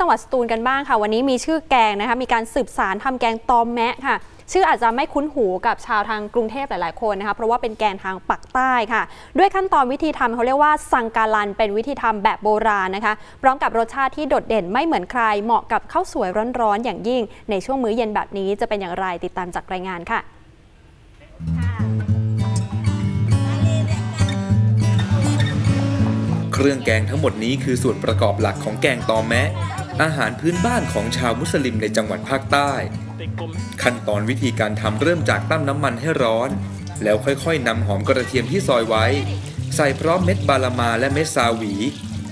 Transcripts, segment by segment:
จังหวัดสตูลกันบ้างค่ะ วันนี้มีชื่อแกงนะคะมีการสืบสารทำแกงตอมแมะค่ะ ชื่ออาจจะไม่คุ้นหูกับชาวทางกรุงเทพหลาย ๆ คนนะคะเพราะว่าเป็นแกงทางปักใต้ค่ะ ด้วยขั้นตอนวิธีทำเขาเรียกว่าสังกาลันเป็นวิธีทำแบบโบราณนะคะ พร้อมกับรสชาติที่โดดเด่นไม่เหมือนใคร เหมาะกับข้าวสวยร้อนๆอย่างยิ่ง ในช่วงมื้อเย็นแบบนี้จะเป็นอย่างไรติดตามจากรายงานค่ะเครื่องแกงทั้งหมดนี้คือส่วนประกอบหลักของแกงตอแมะ อาหารพื้นบ้านของชาวมุสลิมในจังหวัดภาคใต้ ขั้นตอนวิธีการทำเริ่มจากตั้มน้ำมันให้ร้อน แล้วค่อยๆนำหอมกระเทียมที่ซอยไว้ ใส่พร้อมเม็ดบาลามาและเม็ดซาวี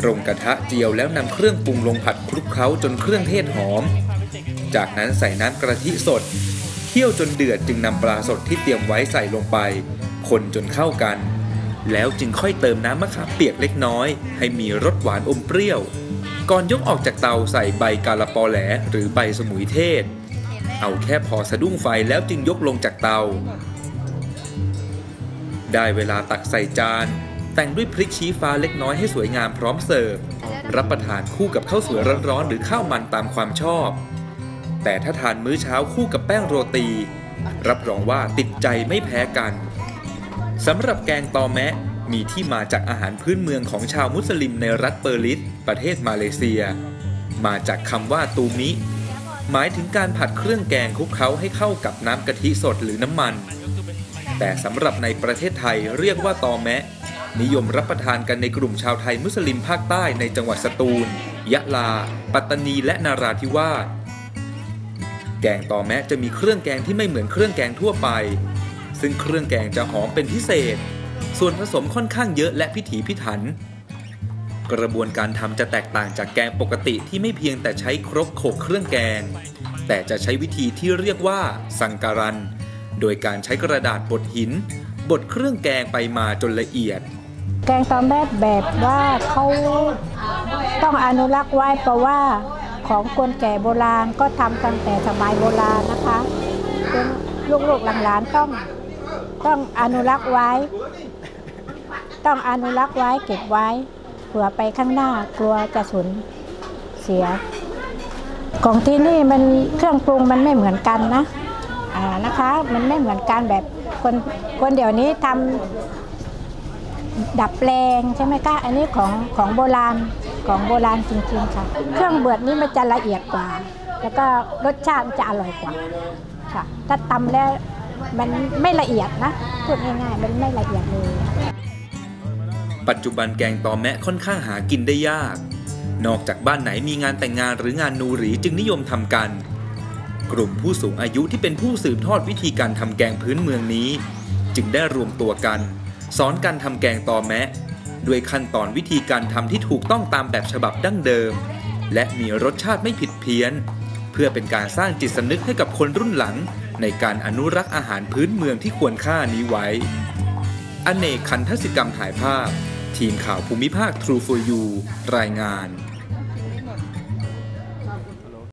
ลงกระทะเจียวแล้วนำเครื่องปรุงลงผัดคลุกเคล้าจนเครื่องเทศหอม จากนั้นใส่น้ำกระทิสดเคี่ยวจนเดือดจึงนำปลาสดที่เตรียมไว้ใส่ลงไป คนจนเข้ากัน แล้วจึงค่อยเติมน้ำมะขามเปียกเล็กน้อย ให้มีรสหวานอมเปรี้ยว ก่อนยกออกจากเตาใส่ใบกาลปอแหลหรือใบสมุยเทศ เอาแค่พอสะดุ้งไฟแล้วจึงยกลงจากเตา ได้เวลาตักใส่จาน แต่งด้วยพริกชี้ฟ้าเล็กน้อยให้สวยงามพร้อมเสิร์ฟ รับประทานคู่กับข้าวสวยร้อนๆหรือข้าวมันตามความชอบ แต่ถ้าทานมื้อเช้าคู่กับแป้งโรตี รับรองว่าติดใจไม่แพ้กันสำหรับแกงตอแมะ มีที่มาจากอาหารพื้นเมืองของชาวมุสลิมในรัฐเปอร์ลิส ประเทศมาเลเซีย มาจากคำว่าตูมิ หมายถึงการผัดเครื่องแกงคลุกเคล้าให้เข้ากับน้ำกะทิสดหรือน้ำมัน แต่สำหรับในประเทศไทยเรียกว่าตอแมะ นิยมรับประทานกันในกลุ่มชาวไทยมุสลิมภาคใต้ในจังหวัดสตูล ยะลา ปัตตานีและนาราธิวาสแกงตอแมะจะมีเครื่องแกงที่ไม่เหมือนเครื่องแกงทั่วไป ซึ่งเครื่องแกงจะหอมเป็นพิเศษ ส่วนผสมค่อนข้างเยอะและพิถีพิถัน กระบวนการทำจะแตกต่างจากแกงปกติที่ไม่เพียงแต่ใช้ครกโขกเครื่องแกง แต่จะใช้วิธีที่เรียกว่า สังการัน โดยการใช้กระดาษบดหินบดเครื่องแกงไปมาจนละเอียด แกงตอนแบบแบบว่าเขาต้องอนุรักษ์ไว้เพราะว่าของคนแก่โบราณก็ทำตั้งแต่สมัยโบราณนะคะจนลูกๆหลานๆต้อง ต้องอนุรักษ์ไว้ ต้องอนุรักษ์ไว้เก็บไว้เผื่อไปข้างหน้ากลัวจะสูญเสีย ของที่นี่มันเครื่องปรุงมันไม่เหมือนกันนะอ่านะคะ มันไม่เหมือนกันแบบคนคนเดี๋ยวนี้ทำดับแปลงใช่ไหมคะอันนี้ของของโบราณของโบราณจริงๆค่ะ เครื่องเบือดนี้มันจะละเอียดกว่า แล้วก็รสชาติมันจะอร่อยกว่าค่ะถ้าตำแล้ว มันไม่ละเอียดนะพูดง่ายๆมันไม่ละเอียดเลย ปัจจุบันแกงตอแมะค่อนข้างหากินได้ยาก นอกจากบ้านไหนมีงานแต่งงานหรืองานนูหรีจึงนิยมทำกัน กลุ่มผู้สูงอายุที่เป็นผู้สืบทอดวิธีการทำแกงพื้นเมืองนี้ จึงได้รวมตัวกัน สอนการทำแกงตอแมะด้วยขั้นตอนวิธีการทำที่ถูกต้องตามแบบฉบับดั้งเดิม และมีรสชาติไม่ผิดเพี้ยน เพื่อเป็นการสร้างจิตสำนึกให้กับคนรุ่นหลัง ในการอนุรักษ์อาหารพื้นเมืองที่ควรค่านี้ไว้ อเนกคันทศิกรรมถ่ายภาพ ทีมข่าวภูมิภาค True for You รายงาน